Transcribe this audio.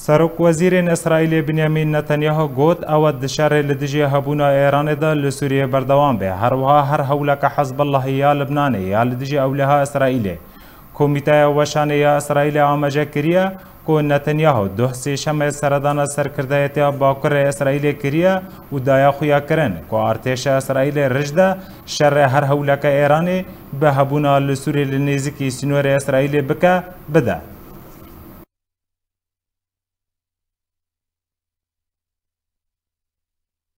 سەرۆک وەزیرێن ئەسرائیلی بنیامین نەتەنیاها گوت ئەوە دشارێ لە دژی هەبوونا ئێرانێدا لە سووریە بەردەوام بێ هەروەها هەر هەولەکە حەزبە لە هەیە لەبنانێ یا لە دژی ئەولەها ئەسرائیلێ کۆمیتایە وەشانەیە ئەسرائیلی ئاماژە کریە کو نەتەنیاها دو سێ شەمە سەردانە سەرکردایەتیا باکوڕێ ئەسرائیلێ کریە و دایا خویاکردن کو ئارتێشە ئەسرائیلێ ڕژدە شەڕێ هەر هەولەکە ئێرانێ بە هەبوونا لە سووری لە نێزیکی سنووری ئەسرائیلێ بکە بدە.